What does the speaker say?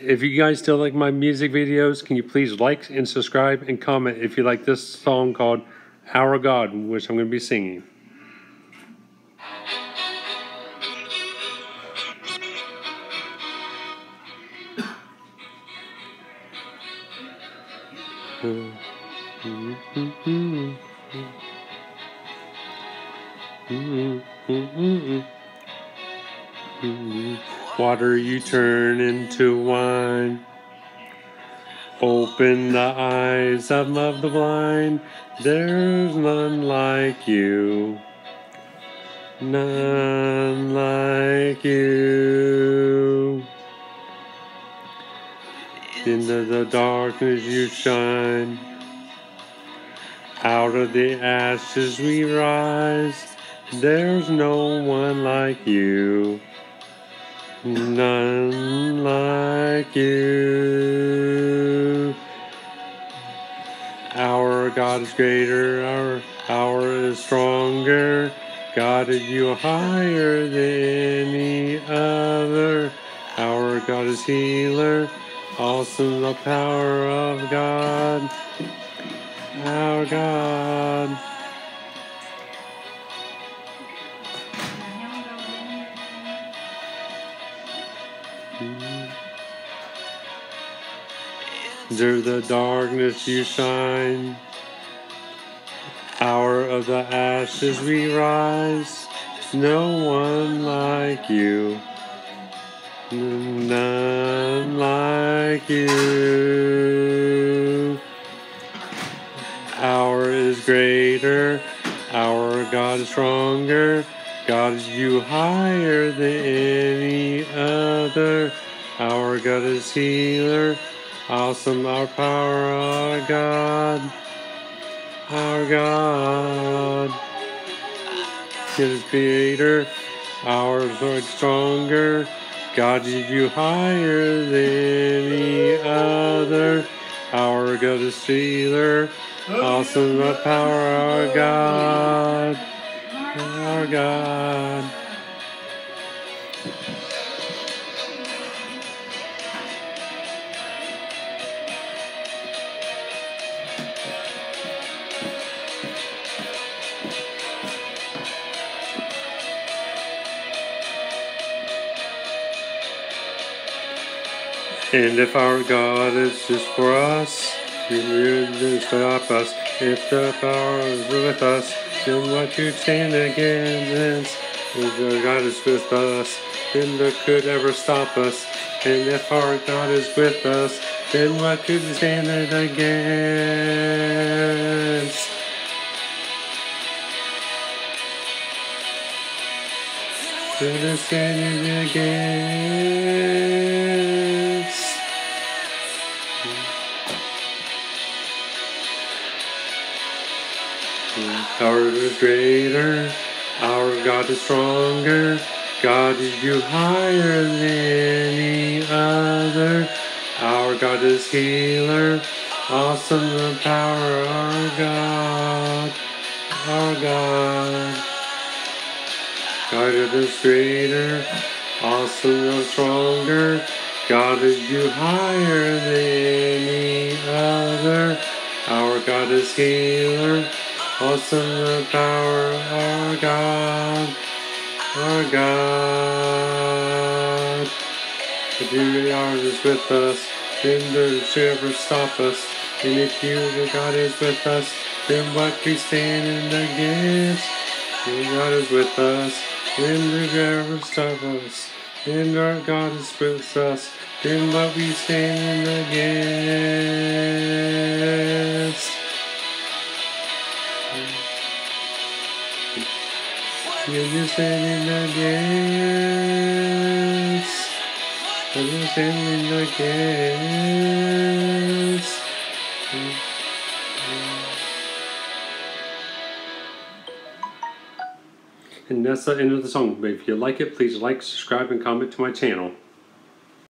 If you guys still like my music videos, can you please like and subscribe and comment if you like this song called Our God, which I'm going to be singing. Water you turn into wine. Open the eyes of love the blind. There's none like you. None like you. Into the darkness you shine. Out of the ashes we rise. There's no one like you. None like you. Our God is greater, our power is stronger. God is you higher than any other. Our God is healer, awesome the power of God. Our God. Through the darkness you shine. Hour of the ashes we rise. No one like you. None like you. Our is greater. Our God is stronger. God is you higher than any other. Our God is healer. Awesome our power, our God. Our God. He is creator. Our Lord stronger. God is you higher than any other. Our God is healer. Awesome the power, our God. Our God. And if our God is just for us, He will stop us. If the power is with us, then what you stand against? If our God is with us, then what could ever stop us? And if our God is with us, then what could stand against? Could stand against? Our God is greater, our God is stronger, God is you higher than any other. Our God is healer, awesome the power, our God, our God. God is greater, awesome and stronger. God is you higher than any other. Our God is healer, awesome the power, our God, our God. If you are is with us, then there shall ever stop us. And if you, the God is with us, then what we stand against? Your God is with us, then shall ever stop us. Then our God is with us, then what we stand against? You're standing against. You're standing against. And that's the end of the song. But if you like it, please like, subscribe, and comment to my channel.